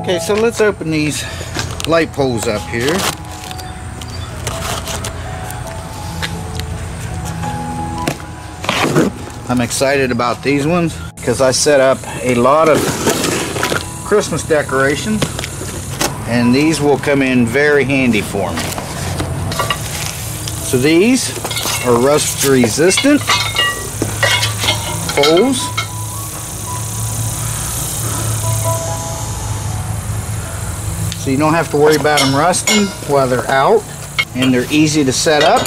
Okay, so let's open these light poles up here. I'm excited about these ones because I set up a lot of Christmas decorations and these will come in very handy for me. So these are rust resistant poles. So you don't have to worry about them rusting while they're out and they're easy to set up.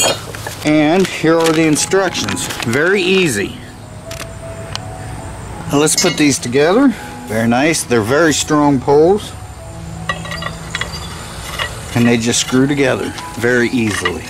And here are the instructions. Very easy. Now let's put these together. Very nice. They're very strong poles. And they just screw together very easily.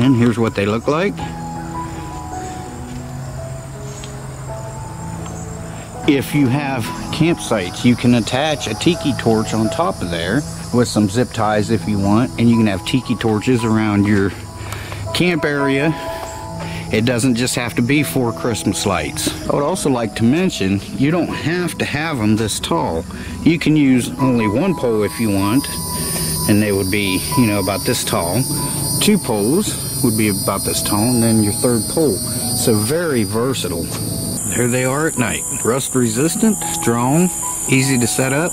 And here's what they look like. If you have campsites, you can attach a tiki torch on top of there with some zip ties if you want, and you can have tiki torches around your camp area. It doesn't just have to be for Christmas lights. I would also like to mention, you don't have to have them this tall. You can use only one pole if you want, and they would be, you know, about this tall. Two poles would be about this tall, and then your third pole. So very versatile. There they are at night. Rust resistant, strong, easy to set up,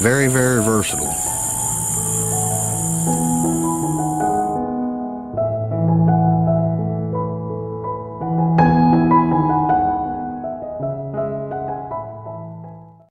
very, very versatile.